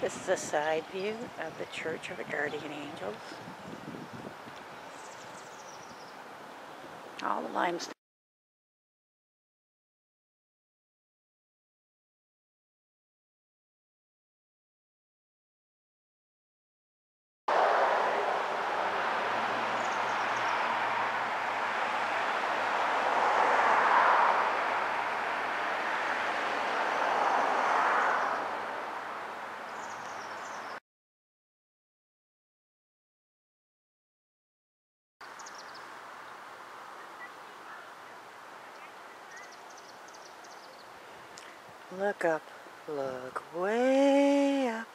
This is a side view of the Church of the Guardian Angels. All the limestone. Look up, look way up.